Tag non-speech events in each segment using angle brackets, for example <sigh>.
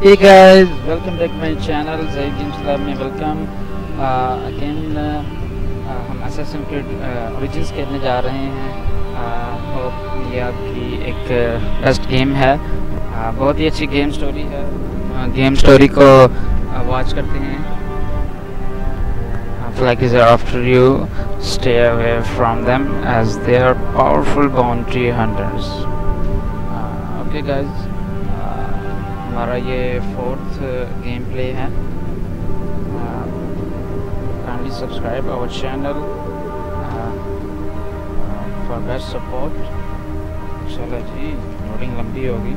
Hey guys, welcome back to my channel Zaid Games Lab में welcome uh, again uh, uh, हम Assassin's Creed uh, Origins खेलने जा रहे हैं uh, और ये आपकी एक बेस्ट गेम है uh, बहुत ही अच्छी गेम स्टोरी है uh, स्टोरी को वॉच uh, करते हैं flag is after you stay away from them as they are powerful bounty hunters uh, okay guys हमारा ये फोर्थ गेम प्ले है। Kindly subscribe our channel for best support चलो जी loading लंबी होगी।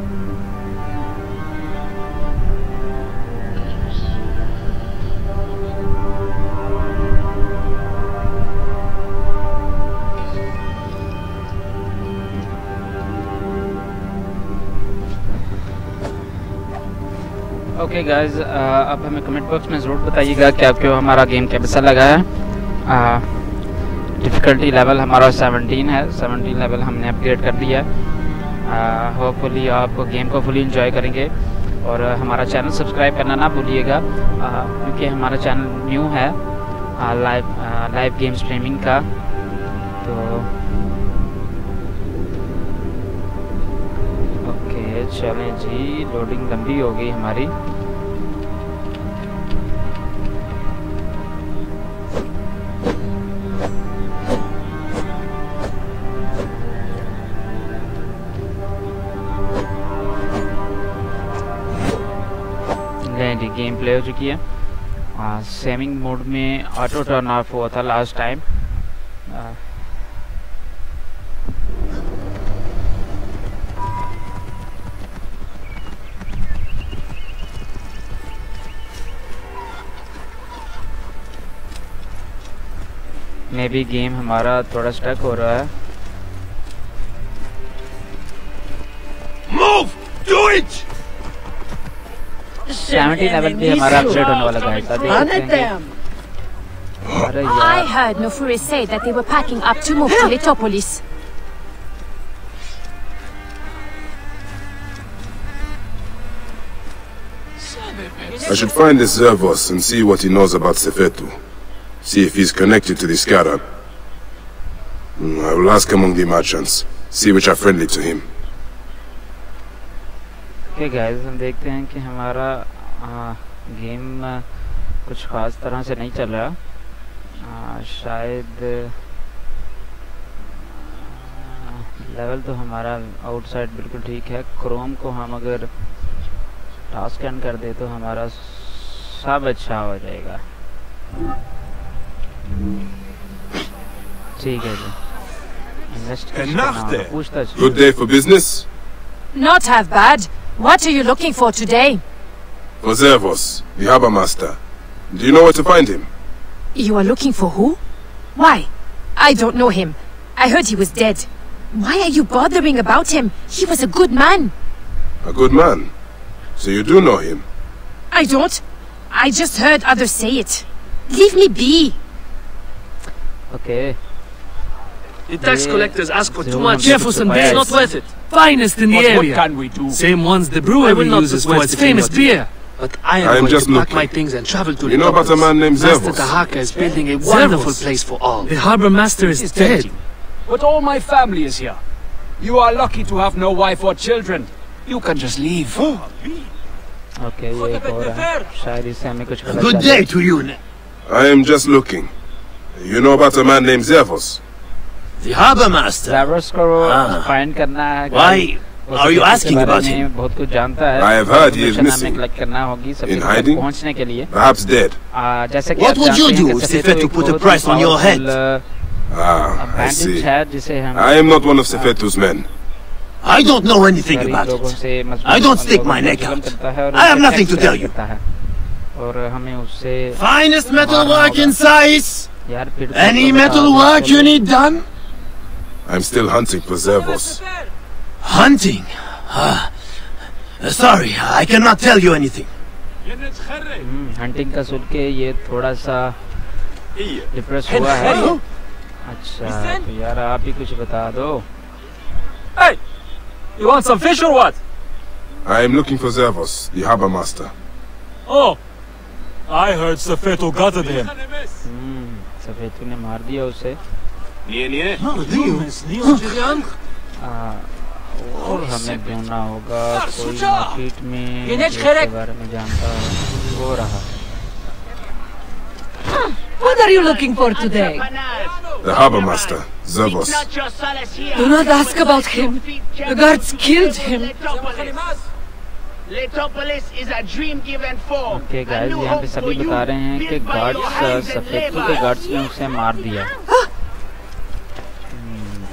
ओके गाइस अब हमें कमेंट बॉक्स में ज़रूर बताइएगा कि आपको हमारा गेम कैसा लगा है। डिफ़िकल्टी लेवल हमारा 17 है। 17 लेवल हमने अपग्रेड कर दिया। है होपफुली आप गेम को फुली इंजॉय करेंगे। और हमारा चैनल सब्सक्राइब करना ना भूलिएगा। क्योंकि हमारा चैनल न्यू है। लाइव लाइव गेम स्ट्रीमिंग का। तो ओके चलें जी। लोडिंग लंबी हो गई हमारी। प्ले हो चुकी है। सेमिंग मोड में ऑटो टर्न ऑफ़ हुआ था लास्ट टाइम मे भी गेम हमारा थोड़ा स्टक हो रहा है। 70 लेवल भी हमारा अपग्रेड होने वाला गाइस देख सकते हैं अरे I यार heard Nofuri say that they were packing up to move to Letopolis. I should find this Zervos and see what he knows about Sefetu. See if he's connected to the Scaran. Hmm, I will ask among the merchants, see which are friendly to him. Okay guys हम देखते हैं कि हमारा आ, game कुछ खास तरह से नहीं चल रहा आ, शायद आ, लेवल तो हमारा आउटसाइड बिल्कुल ठीक है क्रोम को हम अगर टास्क एंड कर दे तो हमारा सब अच्छा हो जाएगा ठीक है जी इन्वेस्ट Enough there. पूछताछ Good day for business? Not half bad. What are you looking for today? For Zervos, the Harbour Master. Do you know where to find him? You are looking for who? Why? I don't know him. I heard he was dead. Why are you bothering about him? He was a good man. A good man. So you do know him? I don't. I just heard others say it. Leave me be. Okay. The tax collectors ask for too much. I'm Jefferson. It's not worth it finest in the area. What can we do? Same ones the brewery will uses for its famous beer. But I am, I am going just to pack looking. my things and travel to you the You know about a man named Zervos? Master Tahaka is building a wonderful place for all. The harbor master is, is dead. But all my family is here. You are lucky to have no wife or children. You can just leave. okay, Good day to you. I am just looking. You know about a man named Zervos? The harbor master. Drivers को हाँ। Find करना है Why वो are you सबके asking बारे about में him? बहुत कुछ जानता है I have heard he is Information missing. हमें कलेक्ट करना होगी सबसे In तक hiding? पहुंचने के लिए Perhaps dead. आ, जैसे कि What आप would you जानते हैं do कि if सफेद Sefetu एक put a बहुत price on your head? powerful, Ah, I bandage see. है जिसे हम I am not one of Sefetu's men. I don't know anything गरीब about लोगों it. से मजबूर I don't stick लोगों my पर neck जुल्म out. करता है और I have उनसे nothing tax to tell collect you. करता है। और हमें उससे Finest Marna metalwork hoga. in size. यार फिर तो Any बता metal दो, work you बोलो। need done? I'm still hunting for Zervos. Hunting. Ah. sorry, I cannot tell you anything. Hmm, hunting का सुन के ये थोड़ा सा डिप्रेस हुआ है अच्छा तो यार आप ही कुछ बता दो Hey! You want some fish or what? I am looking for Zervos, the harbor master. Oh, I heard Safeto gutted him. हम्म सफेद ने मार दिया उसे आ, और हमें ढूंढना होगा कोई मार्केट में जिसके बारे में जानता हो वो रहा What are you looking for today? The harbor master, Zervos. Do not ask about him. The guards killed him. Letopolis is a dream given form. Okay guys यहाँ पे सभी बता रहे हैं कि गार्ड्स सफ़ेद के गार्ड्स ने उसे मार दिया हम्म,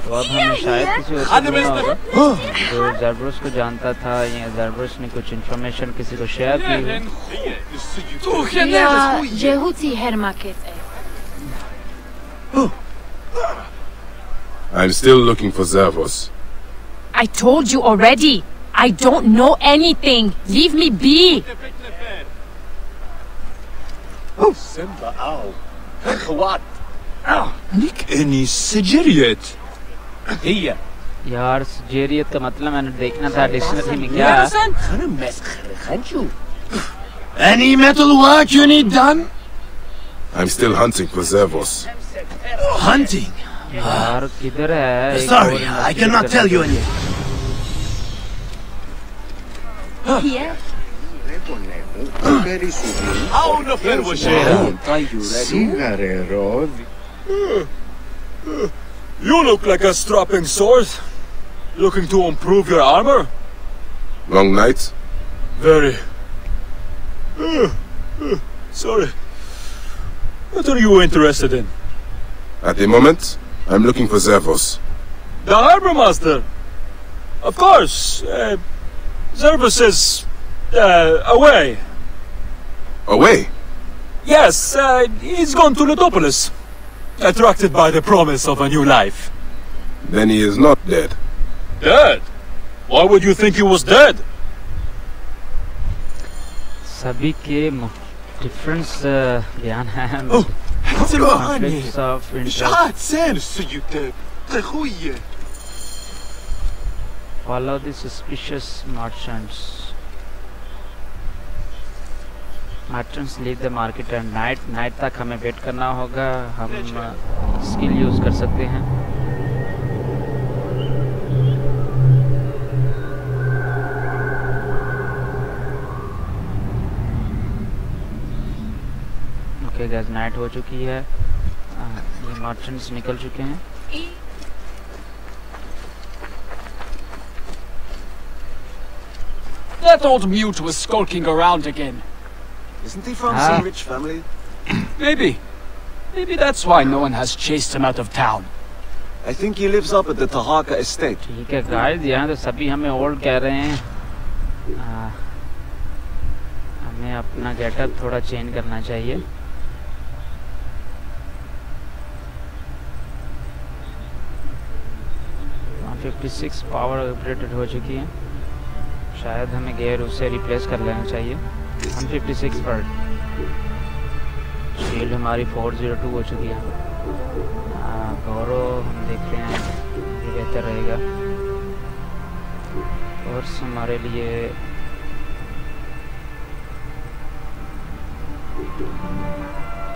तो अब हमें शायद किसी और को ढूंढना होगा जो जर्बरस को जानता था या जर्बरस ने कुछ इन्फॉर्मेशन किसी को शेयर की हो Ja, Jehuti Hermaket. I'm still looking for Zervos. I told you already. I don't know anything. Leave me be. Nick any Sigiriet. Here. यार जेरियत का मतलब मैंने देखना था डिक्शनरी में क्या है Any metal work you need done? I'm still hunting for Zervos. Hunting? यार किधर है एक Sorry, और I cannot tell you anything. You look like a strapping sword. Looking to improve your armor? Long night? Very. Uh, uh, sorry. What are you interested in? At the moment, I'm looking for Zervos. The harbor master. Of course. Uh, Zervus is uh, away. Away! Yes, uh, he's gone to Letopolis Attracted by the promise of a new life. Then he is not dead. Dead? Why would you think he was dead? सभी के difference बयान <laughs> हैं Hello, conflicts of interest follow the suspicious merchants Items leave the market and night night तक हमें wait करना होगा। हम uh, skill use कर सकते हैं। ओके गैस नाइट हो चुकी है। uh, ये मर्चेंट्स निकल चुके हैं। Let old Mute was skulking around again. Isn't he from Ah. some rich family? Maybe. Maybe that's why no one has chased him out of town. I think he lives up at the Tahaka estate. ठीक है guys यहाँ तो सभी हमें old कह रहे हैं आ, हमें अपना गेटअप थोड़ा चेंज करना चाहिए फिफ्टी सिक्स पावर अपडेटेड हो चुकी है शायद हमें गेयर उससे रिप्लेस कर लेना चाहिए वन फिफ्टी सिक्स पर शील्ड हमारी फोर ज़ीरो टू हो चुकी है। गौरव हम देखते हैं, ये बेहतर रहेगा। कोर्स हमारे लिए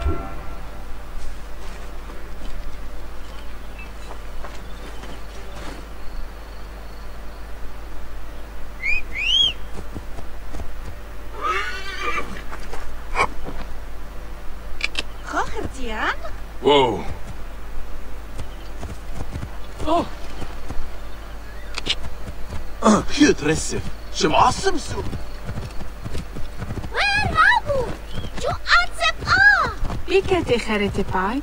Whoa! impressive. Some awesome soup. Where are you? You are the boss. Pick a different pie.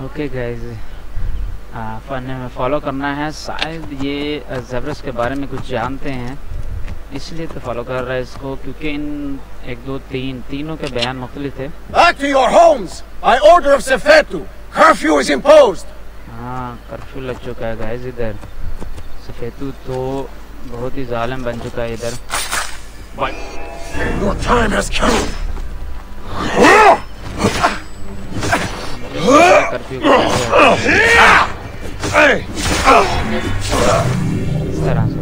Okay, guys. Uh, fun में फॉलो करना है शायद ये uh, जबरस के बारे में कुछ जानते हैं इसलिए तो फॉलो कर रहा है इसको क्योंकि इन एक दो तीन तीनों के बयान मुख्तलि थे हाँ कर्फ्यू लग चुका है इधर सफेदू तो बहुत ही जालिम बन चुका है इधर Your time has come! Curfew इस तरह से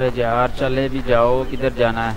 अरे यार चले भी जाओ किधर जाना है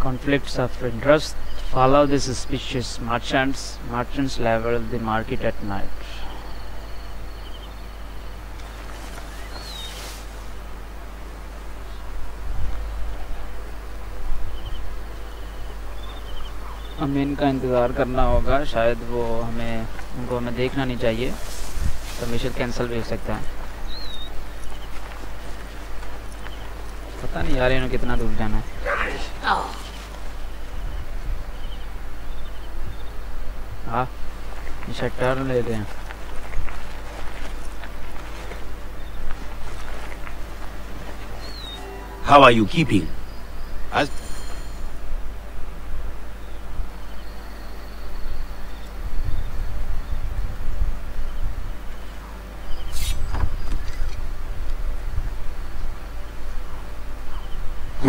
conflicts of interest follow the suspicious merchants merchants level the market at night हमें इनका इंतज़ार करना होगा। शायद वो हमें उनको हमें देखना नहीं चाहिए। तो मिशन कैंसिल भी हो सकता है। पता नहीं यार इन्होंने कितना दूर जाना है। हाँ ये टर्न ले लें How are you keeping? As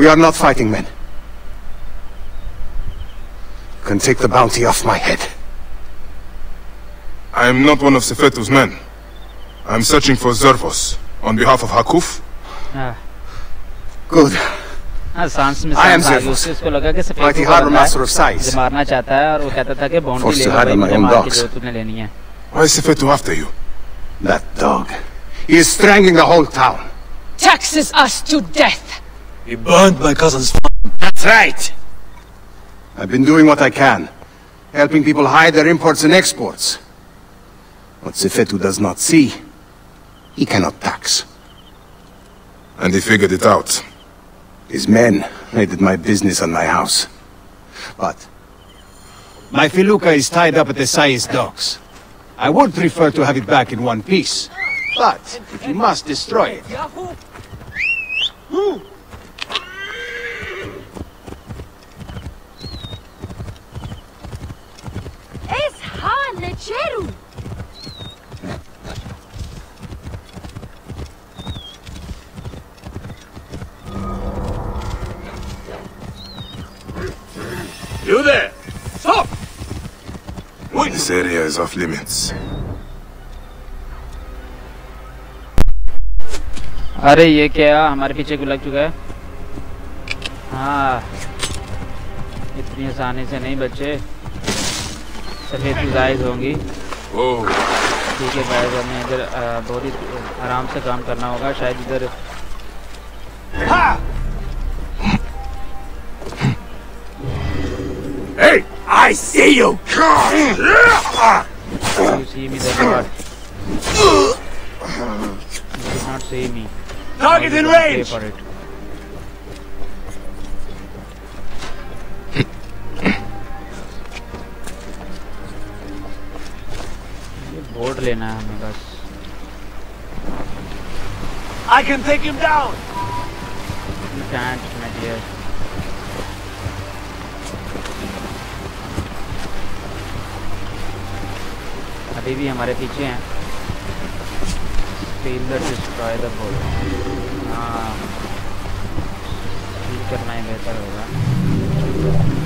We are not fighting men. Can take the bounty off my head. I am not one of Sefetu's men. I am searching for Zervos on behalf of Hakuf. हाँ Good. हाँ सांस में I am सांस आ गई Zervos, उससे उसको लगा कि सफेद mighty को harbour बंदा है, master of Sais. मुझे मारना चाहता है और वो कहता था कि बाउंड्री Forced to लेगा hide भाई on my मुझे own मार के docks. जो तुमने लेनी है Why is Sefetu after you? That dog. He is strangling the whole town. Taxes us to death. He burned my cousin's farm. That's right. I've been doing what I can. Helping people hide their imports and exports. What Sefetu does not see, he cannot tax. And he figured it out. His men raided my business and my house. But... My Filuka is tied up at the Sais docks. I would prefer to have it back in one piece. But, if you must destroy it... Lecheru! You there! Stop! Wait. This area is off limits. अरे ये क्या हमारे पीछे को लग चुका है हाँ इतनी आसानी से नहीं बच्चे सफ़ेद जायज़ होंगी Oh, ठीक है गाइस हमें इधर बहुत ही आराम से काम करना होगा शायद इधर Hey, I see you. you see me then what you did not see me Target in don't pay range. for it board लेना है हमें बस I can take him down. You can't, my dear. अभी भी हमारे पीछे हैं Failure to destroy the boat. हाँ ठीक करना ही बेहतर होगा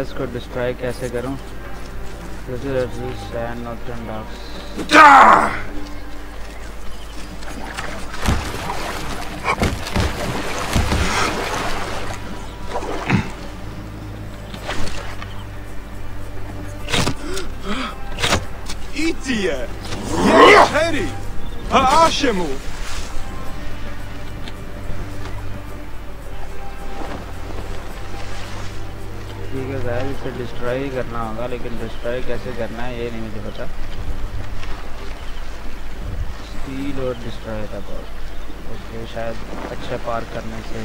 इसको डिस्ट्रॉय कैसे करूँ? करूँ not and docs Harry! Ha'ashemu! ठीक है गाइस इसे डिस्ट्रॉय करना होगा, लेकिन डिस्ट्रॉय कैसे करना है, ये नहीं मुझे पता स्टील और डिस्ट्रॉय था बहुत ओके शायद अच्छा पार करने से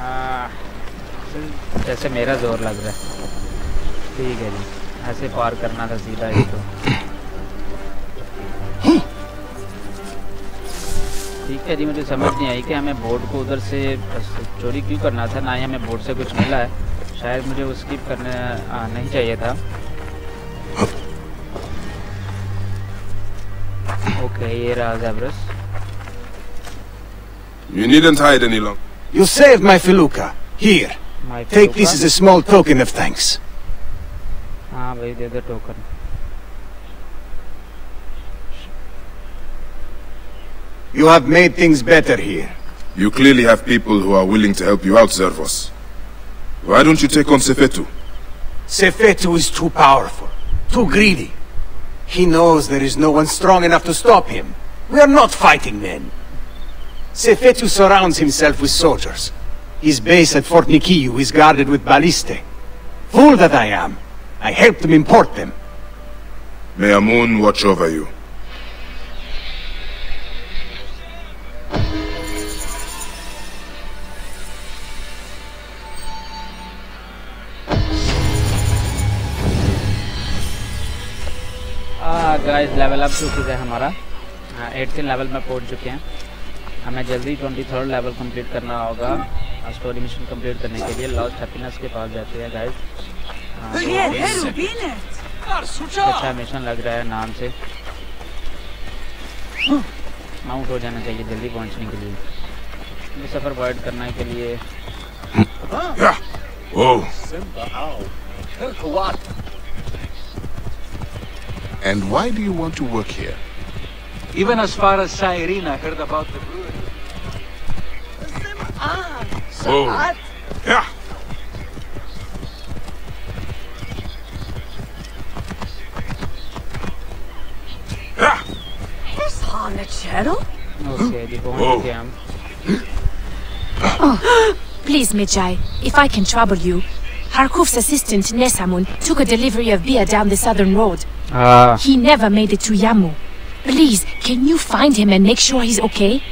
हाँ, जैसे मेरा जोर लग रहा है ठीक है जी ऐसे पार करना था सीधा ही तो ठीक है जी मुझे समझ नहीं आई कि हमें बोर्ड को उधर से चोरी क्यों करना था ना ही हमें बोर्ड से कुछ मिला है शायद मुझे वो स्किप करने आ, नहीं चाहिए था Okay, here are zebras. You needn't hide any longer. You saved my felucca. Here. My feluca? Take this as a small token of thanks. Ah, wait, the token. You have made things better here. You clearly have people who are willing to help you out, Zervos. Why don't you take on Sefetu? Sefetu is too powerful, too greedy. He knows there is no one strong enough to stop him. We are not fighting men. Sefetu surrounds himself with soldiers. His base at Fort Nikiu is guarded with ballistae. Fool that I am. I helped him import them. May Amun watch over you. Level up है हमारा eighth level में पहुँच चुके हैं। हमें जल्दी twenty third level complete करना होगा स्टोरी मिशन कंप्लीट करने के लिए लॉस्ट हैप्पीनेस के पास जाते हैं गाइस अच्छा मिशन लग रहा है नाम से। माउंट हो जाना चाहिए जल्दी पहुँचने के लिए। ये सफ़र अवॉइड करने के लिए। Oh, And why do you want to work here? Even as far as Sairina heard about the brewery. Whoa. Ah, yeah. Yeah. Is channel Okay, the bomb. Oh, please, Mijai, if I can trouble you. Harkuf's assistant, Nesamun, took a delivery of beer down the southern road. हाँ He never made it to Yamu. Please, can you find him and make sure he's okay?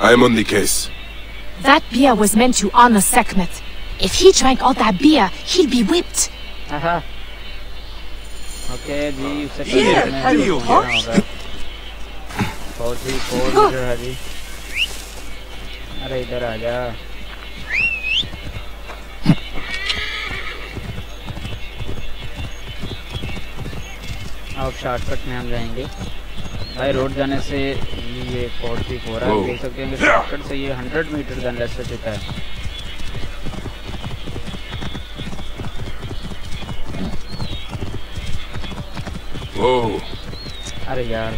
I'm on the case. That beer was meant to honor Sekhmet. If he drank all that beer, he'll be whipped. हाँ okay जी उससे Here, पहले हमें hurry, इसको huh? पहुंचना होगा बहुत ही four metre है जी अरे इधर आ जा अब शॉर्टकट में हम जाएँगे। भाई रोड जाने से ये फोर्ट भी हो रहा है। देख सकते हैं शॉर्टकट से ये हंड्रेड मीटर गन लेस हो चुका है। अरे यार।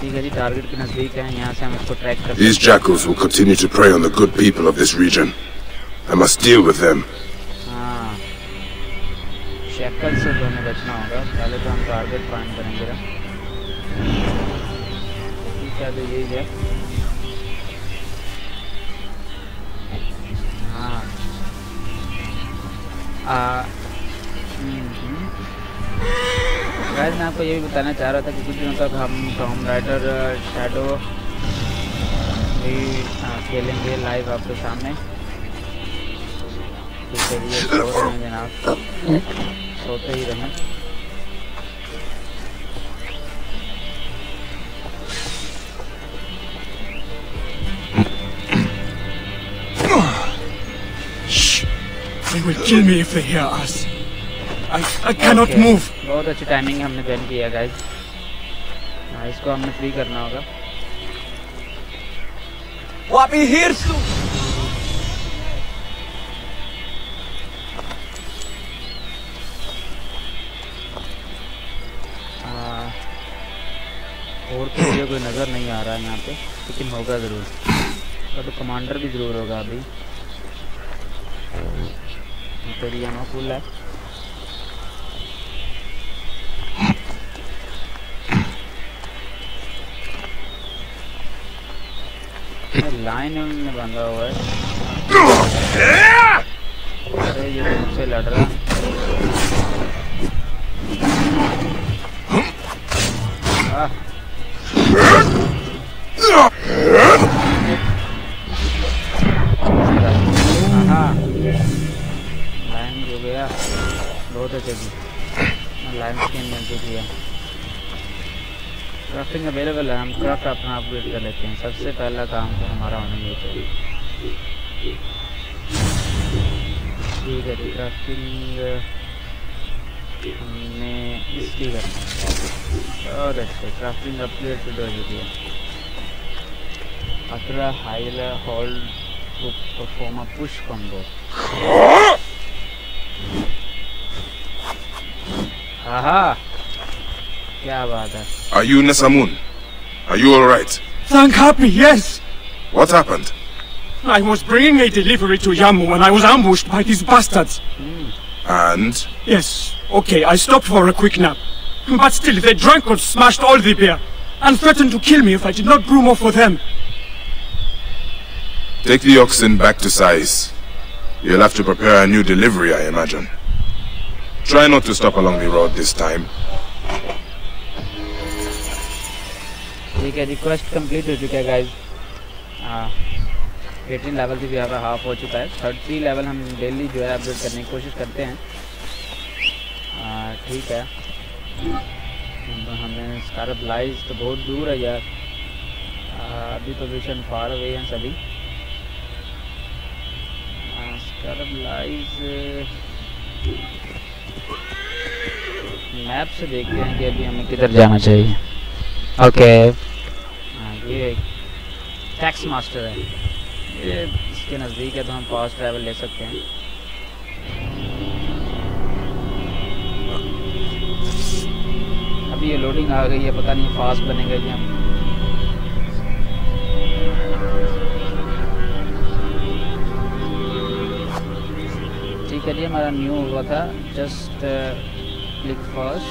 ठीक है जी टारगेट के नज़दीक है। यहाँ से हम इसको ट्रैक कर these jackals will continue to prey on the good people of this region. I must deal with them. तो हमें बचना होगा। पहले तो हम टारगेट फाइंड करेंगे ठीक है तो यही है। हाँ। हम्म, मैं आपको ये भी बताना चाह रहा था कि कुछ दिनों तक हम टॉम राइडर शैडो भी खेलेंगे लाइव आपके सामने। रहे हैं जनाब। सोते ही रहें। बहुत अच्छी टाइमिंग हमने बैन किया गाइस इसको हमने फ्री करना होगा। वापी हिर्सू कोई नज़र नहीं आ रहा है यहाँ पे, लेकिन होगा ज़रूर। और तो कमांडर भी ज़रूर होगा अभी। कूल है। लाइन में बंधा हुआ है। अरे ये तो मुझसे लड़ रहा है। लाइन स्किन मिल चुकी है क्राफ्टिंग अवेलेबल है, हम क्राफ्ट अपना अपग्रेड कर लेते हैं। सबसे पहला काम तो हमारा होना ये चाहिए। ठीक है क्राफ्टिंग हमने इसकी करना और अच्छा क्राफ्टिंग अपग्रेड तो दो ही दिया ultra हाइला hold perform a push combo आहा क्या बात है Are you Nesamun? Are you alright? Thank happy, yes. What happened? I was bringing a delivery to Yamu when I was ambushed by these bastards. And? Yes, okay, I stopped for a quick nap. But still, they drank and smashed all the beer, and threatened to kill me if I did not brew more for them. Take the oxen back to Sais. You'll have to prepare a new delivery, I imagine. Try not to stop along the road this time. ठीक है request complete हो चुका है guys eighteen level से भी यहाँ पर half हो चुका है. थर्टी लेवल हम डेली जो है अपडेट करने की कोशिश करते हैं. आ, ठीक है. हमें स्कारब लाइज तो बहुत दूर है यार. अभी तो विशन फार अवे हैं सभी. स्कारब लाइज मैप से देखते हैं कि अभी हमें किधर जाना चाहिए। ओके हाँ ये टैक्स मास्टर है। ये इसके नज़दीक है तो हम फास्ट ट्रैवल ले सकते हैं। अभी ये लोडिंग आ गई है पता नहीं फास्ट बनेगा या ठीक है जी हमारा न्यू हुआ था। Just click first.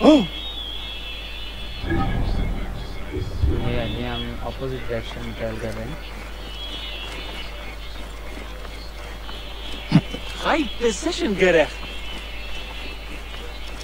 Oh! Yeah, they are in opposite direction, tell them. High position, Gerech.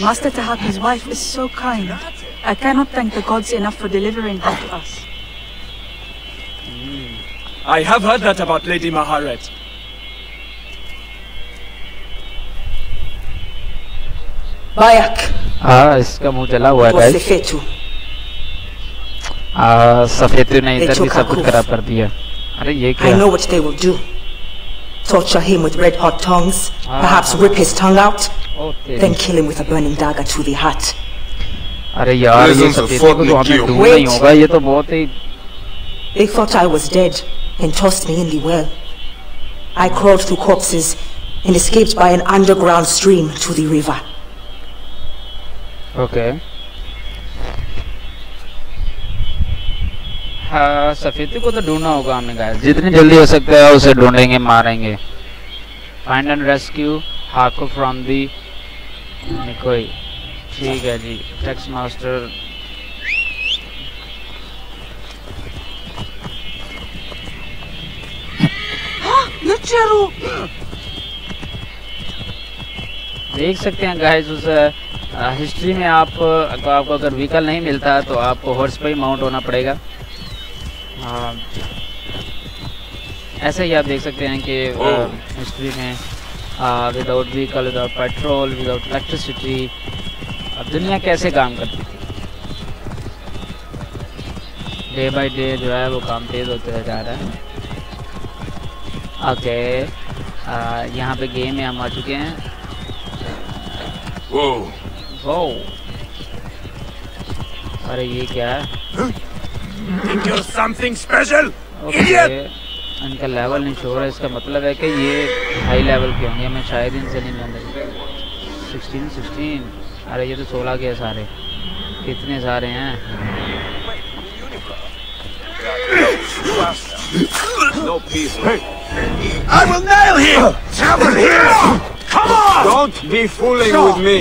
Master Tahaki's wife is so kind. I cannot thank the gods enough for delivering her to us. I have heard that about Lady Maharet. Bayak हाँ इसका मुंह चला हुआ है was guys Sefetu. आ सफेद ने They इधर भी took सब कुछ Hakuf. खराब कर दिया अरे ये I क्या know what they will do. Torture him with red hot tongues, Ah. perhaps rip his tongue out, ओ तेरी then kill him with a burning dagger to the heart. अरे यार ये Presence of सफेद Fort को तो हमें Nikio. ढूंढना ही Wait. होगा ये तो बहुत ही They thought I was dead and tossed me in the well. I crawled through corpses and escaped by an underground stream to the river. Okay हाँ सफेदी को तो ढूंढना होगा हमें गाइस जितनी जल्दी हो सकता है उसे ढूंढेंगे मारेंगे फाइंड एंड रेस्क्यू हाको फ्रॉम दी निकोई ठीक है जी टेक्स्ट मास्टर देख सकते हैं गाइस उस हिस्ट्री में आप अ, आपको अगर व्हीकल नहीं मिलता तो आपको हॉर्स पे ही माउंट होना पड़ेगा। आ, ऐसे ही आप देख सकते हैं कि हिस्ट्री में without vehicle without petrol without electricity अब दुनिया कैसे काम करती थी डे बाय डे जो है वो काम तेज़ होते जा रहा है। ओके okay, यहाँ पे गेम में हम आ चुके हैं। Whoa. वो अरे ये क्या है? Think you're something special? Okay इनका लेवल नहीं शो रहा है इसका मतलब है कि ये हाई लेवल के होंगे मैं शायद इनसे नहीं जानता सिक्सटीन सिक्सटीन अरे ये तो सोलह के सारे कितने सारे हैं No peace. I will nail him! Travel here! Come on! Don't be fooling with me.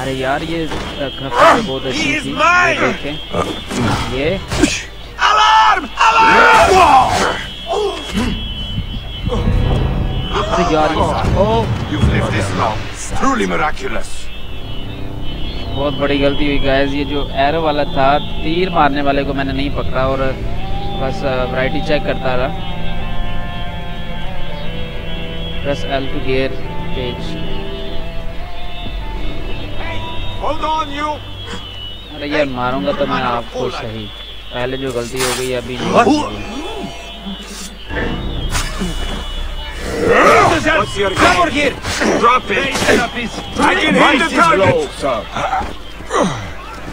अरे यार ये बहुत अच्छी थी ये देखें ये Alarm! Alarm! तो यार ये ओ You've lived this long. Truly miraculous. बहुत बड़ी गलती हुई गैस ये जो एरो वाला था तीर मारने वाले को मैंने नहीं पकड़ा और बस वैरायटी चेक करता रहा press L two gear page अरे यार मारूँगा तो मैं आपको सही। पहले जो गलती हो गई अभी!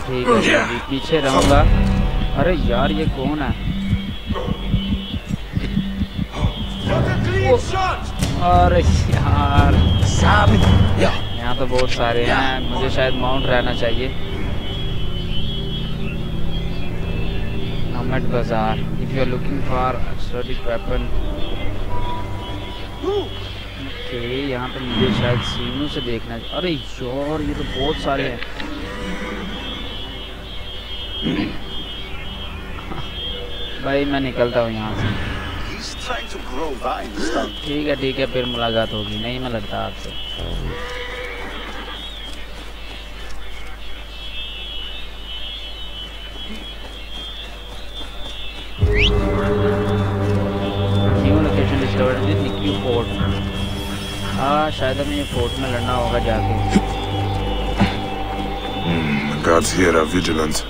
ठीक है अभी पीछे रहूँगा। अरे यार ये कौन है? अरे यार। यहाँ तो बहुत सारे हैं। मुझे शायद माउंट रहना चाहिए। Ahmed Bazaar if you are looking for exotic weapon okay यहाँ पे मुझे शायद सीनू से देखना है अरे यार ये तो बहुत सारे हैं। भाई मैं निकलता हूँ यहाँ से। ठीक है ठीक है फिर मुलाकात होगी। नहीं मैं लड़ता आपसे। हाँ शायद हमें फोर्ट में लड़ना होगा जाके The guards here are vigilant.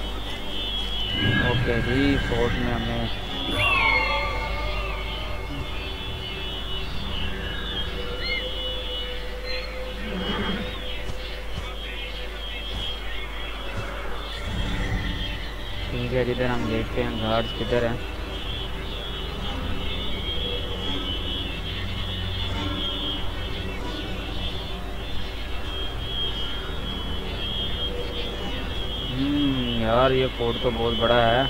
Okay ji fort में हमें ठीक है जिधर हम देखते हैं गार्ड्स किधर हैं यार, ये फोर्ट तो बहुत बड़ा है।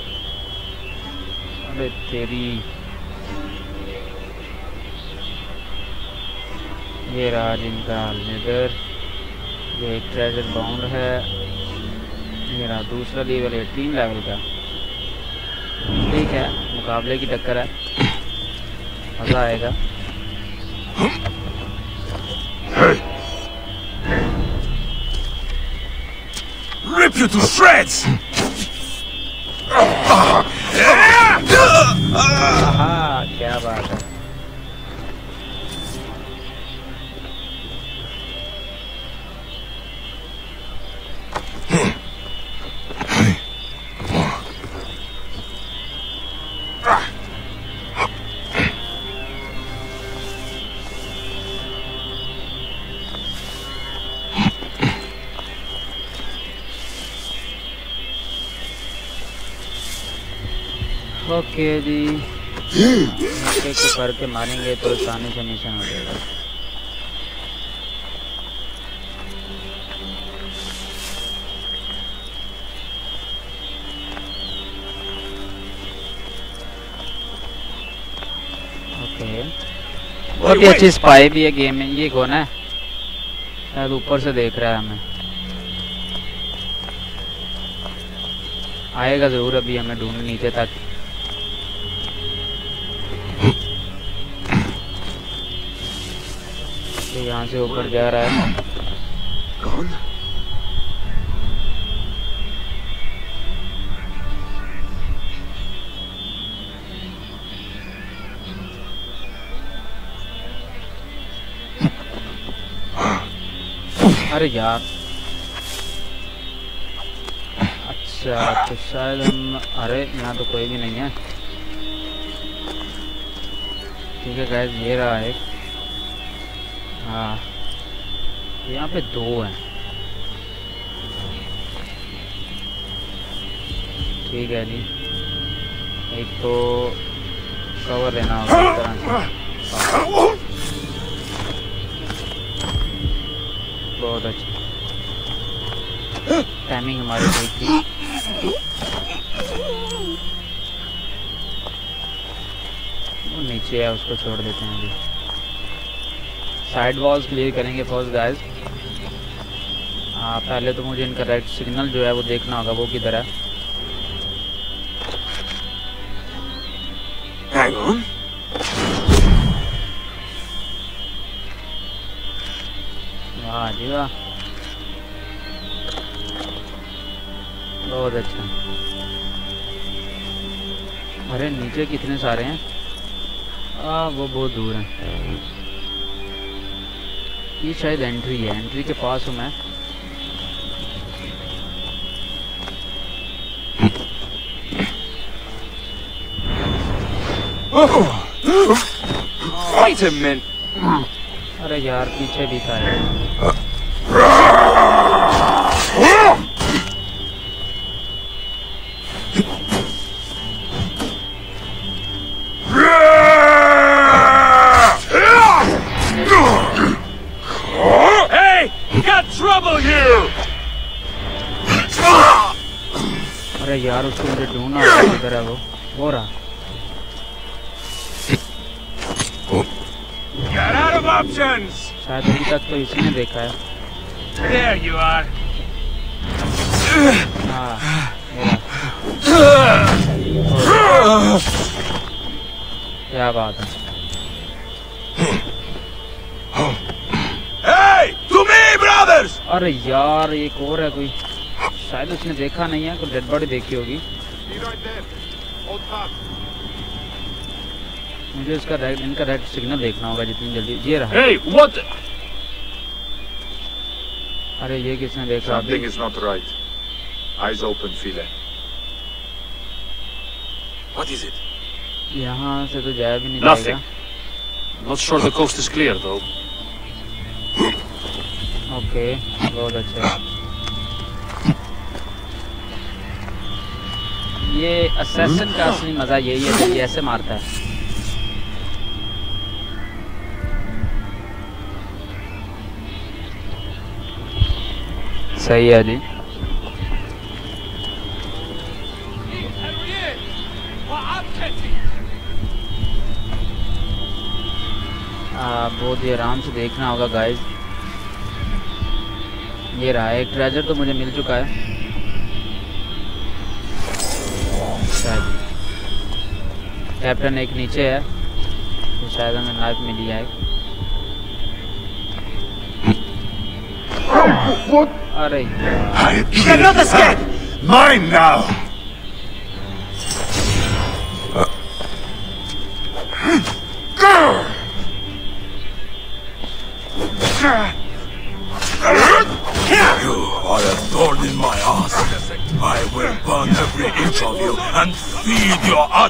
अरे तेरी ये रहा जिनका लेदर ये ट्रेजर बाउंड है। ये रहा दूसरा लेवल है, तीन लेवल का। ठीक है, मुकाबले की टक्कर है। मज़ा आएगा। Rip you to shreds! क्या बात है करके मारेंगे तो आसानी से मिशन हो जाएगा। ओके। बहुत ही अच्छी स्पाई भी है गेम में। ये कौन है? शायद ऊपर से देख रहा है हमें। आएगा ज़रूर अभी हमें ढूंढ नीचे तक। यहाँ से ऊपर जा रहा है। Gone? अरे यार। अच्छा तो शायद हम अरे यहाँ तो कोई भी नहीं है। ठीक है गैस ये रहा एक। हाँ। यहाँ पे दो हैं। ठीक है जी। एक तो कवर लेना होगा बहुत अच्छा। टाइमिंग हमारी सही थी। वो नीचे है, उसको छोड़ देते हैं अभी साइड वॉल्स क्लियर करेंगे फ़र्स्ट गाइस हाँ पहले तो मुझे इनका राइट सिग्नल जो है वो देखना होगा वो किधर है। वाह जी वाह। बहुत अच्छा। अरे नीचे कितने सारे हैं? आ, वो बहुत दूर हैं। ये शायद एंट्री है. एंट्री के पास हूँ मैं. Wait a minute. अरे यार पीछे भी था यार अरे यार उसको मुझे ढूंढना किधर है वो वो रहा! शायद अभी तक तो इसी ने देखा है There you are. हाँ क्या बात है Hey! To me, brothers! अरे यार एक और है कोई शायद उसने देखा नहीं है कोई डेड बॉडी देखी होगी मुझे इसका राइट इनका राइट सिग्नल देखना होगा जितनी जल्दी ये रहा Hey, what? अरे ये किसने देखा Something is not right. Eyes open, File. What is it? यहाँ से तो जाया भी नहीं Nothing. जाएगा Not sure the coast is clear though. Okay बहुत अच्छा ये असैसन का असली मज़ा यही है कि ये ऐसे मारता है। सही है जी बहुत ही आराम से देखना होगा गाइस ये रहा एक ट्रेजर तो मुझे मिल चुका है। शायद कैप्टन एक नीचे है तो शायद हमें नाइफ मिली है अरे You! Mine now!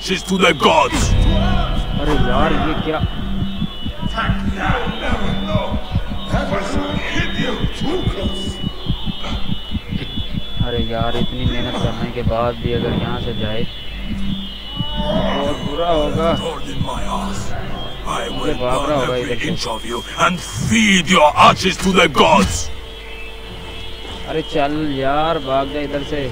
Ashes to the gods. अरे यार ये क्या अरे यार इतनी मेहनत करने के बाद भी अगर यहाँ से जाए बहुत बुरा होगा Thorn in my ass. I मुझे will भाग रहा burn होगा every इधर से inch of you and feed your ashes to the gods. अरे चल यार भाग जा इधर से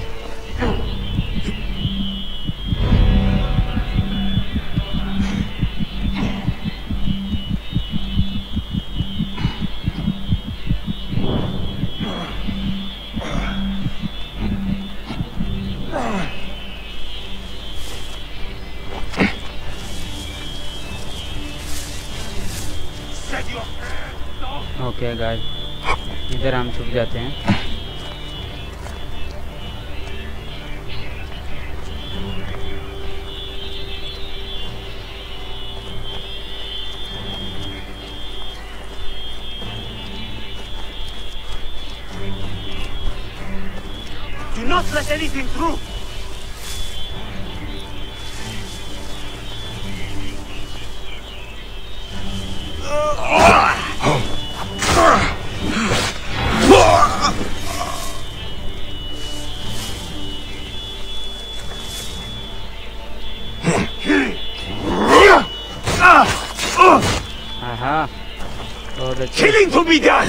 Oh, that's Killing will be done!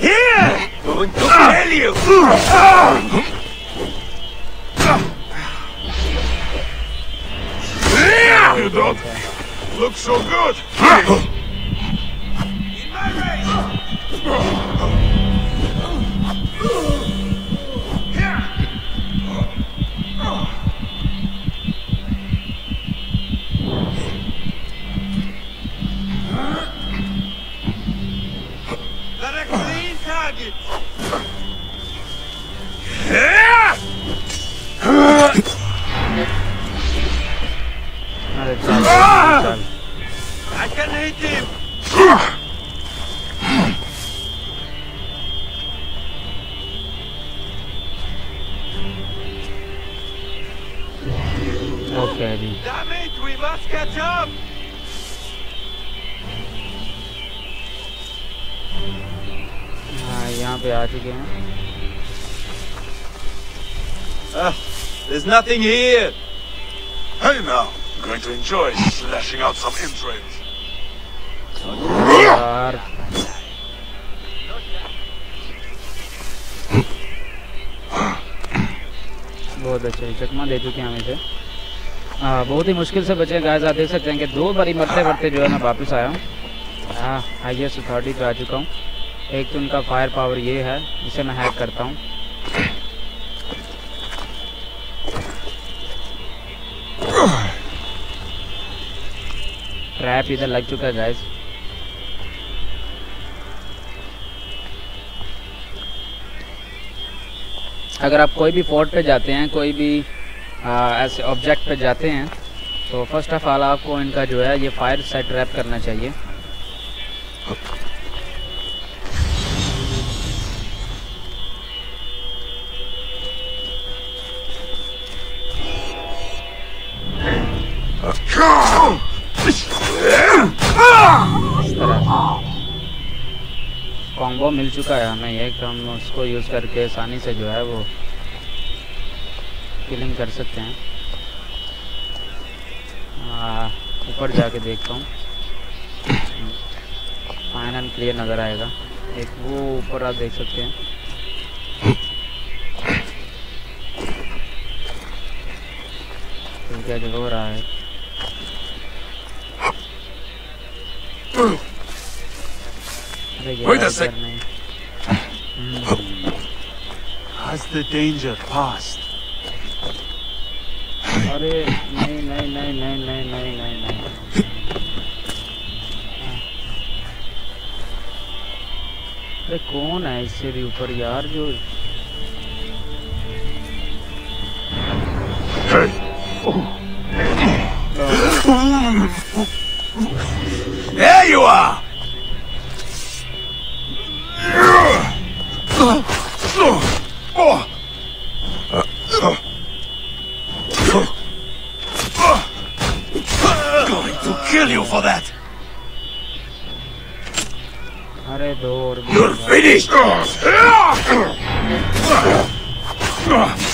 Here! I'm going to tell you! You don't look so good! Ah. In my race! it. चुके हैं Ah, there's nothing here! Hey now, I'm going to enjoy slashing out some entrails. यार। बहुत अच्छे चकमा दे चुके हैं हम इसे। हाँ बहुत ही मुश्किल से बचे गाइस आप देख सकते हैं कि दो बारी मरते मरते जो है मैं वापस आया हूँ। हाँ हाइएस्ट अथॉरिटी पे आ चुका हूँ। एक तो उनका फायर पावर ये है इसे मैं हैक करता हूँ। ट्रैप इधर लग चुका है गाइस अगर आप कोई भी फोर्ट पे जाते हैं कोई भी आ, ऐसे ऑब्जेक्ट पे जाते हैं तो फ़र्स्ट ऑफ़ ऑल आपको इनका जो है ये फायर सेट रैप करना चाहिए। चुका है हमें ये कि हम उसको यूज़ करके आसानी से जो है वो किलिंग कर सकते हैं ऊपर जाके देखता हूँ फाइन एंड क्लियर नज़र आएगा एक वो ऊपर आप देख सकते हैं क्या जो हो रहा है अरे यार. नहीं। Has the danger passed? अरे नहीं नहीं नहीं नहीं नहीं नहीं नहीं नहीं अरे कौन है इससे भी ऊपर यार जो There you are! Going to kill you for that. You're finished. <laughs> <laughs> <laughs>